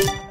you